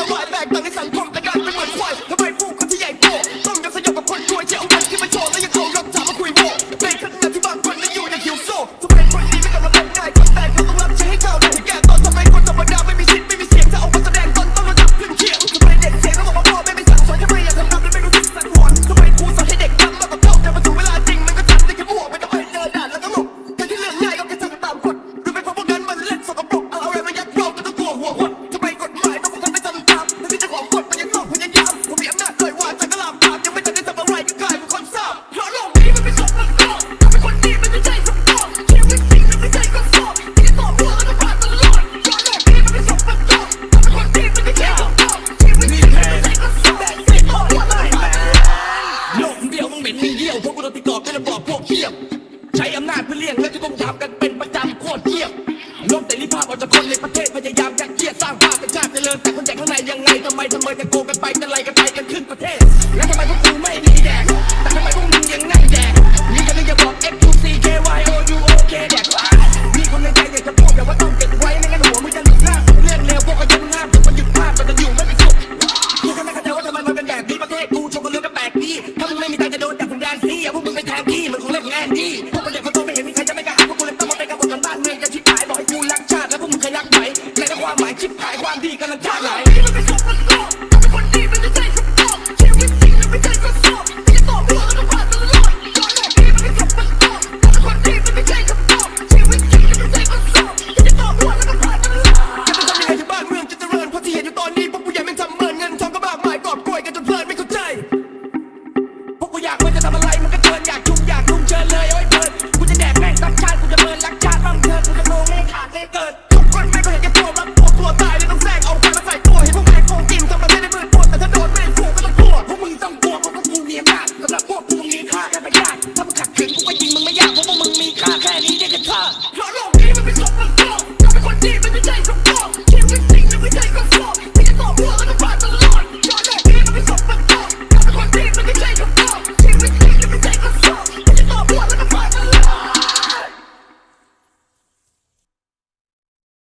to fight back, but it's เป็นที่เยี่ยวพวกกูโดนตีกรอบด้ระบอบพวกเขี้ยบใช้อำนาจเพื่อเลี่ยงและจะต้องทำกันเป็นประจำโคตรเยี่ยบลบแต่ริภาพออกจากคนในประเทศพยายามยักเยียดสร้างภาพเป็นชาติเจริญแต่คนใหญ่ข้างในยังไงทำไมทำไมจะโกงกันไปจะไลกันไปกันขึ้นประเทศ และทำไมพวกกูไม่ดีแดกื่องแน่นี่พวกมันเด็กมันโตไม่เห็นมีใครจะไม่กล้าพวกกูเลยต้องมาเป็นกบฏกันบ้านเมืองจะชิบหายบอกให้กูรักชาติแล้วพวกมึงใครรักไหมในความหมายชิบหายความดีกำลังจะไหลมันเป็นคนมันโง่คนดีมันจะใจสมบูรณ์ชีวิตจริงแล้ไม่ใช่ก็โซ่ที่จะต่อหัวแล้ก็ผ่าตลอดย้อนหลังดีมันเป็นคนมันโง่คนดีมันไม่ช่ก็โซ่ชีวิตจริงแล้ไม่ใช่ก็โซ่ที่จะต่อหัวแล้ก็ผ่าตลอดจะเป็นคนยังไงที่บ้านเมืองจะเจริญเพที่เห็นอยู่ตอนนี้ ดอยากจุ่มอยากลุ้มเชิญเลยโอายเปิดกูจะแดกแม่งตักชาติกูจะเปินรักชาติบ้างเธอดกูจะโงไม่ขาดไม่เกิดทุกคนไม่งก็เห็นแก่ตัวมันปวดตัวตายเลยต้องแทรกเอาไฟมาใส่ตัวเห็นพวกแม่งโกงกินทำมาได้ศให้มืดปวดแต่ถ้าโดนไม่งถูกก็ต้องปวดวพวกมึงต้องกลัวเพราะพวกกูมีอำนาจสำหรับพวกกูมีค่าแค่ไม่ยากถ้ามึงขัดขืนกูก็ยิงมึงไม่ยากเพราะพวกมึงมีค่าแค่นี้เรียกกันฆ่า